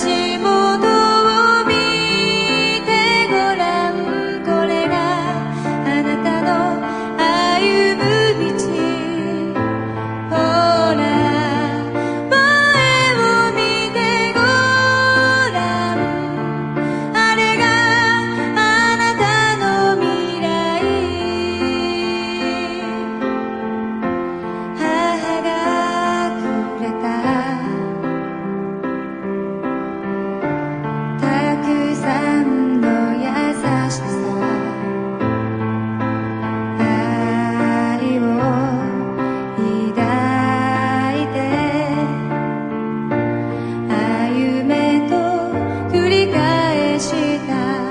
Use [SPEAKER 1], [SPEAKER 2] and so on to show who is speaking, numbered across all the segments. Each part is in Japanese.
[SPEAKER 1] 寂寞。返した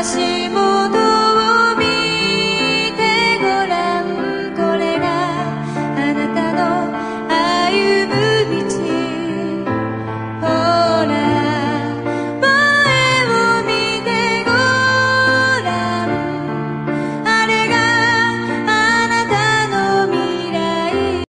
[SPEAKER 1] así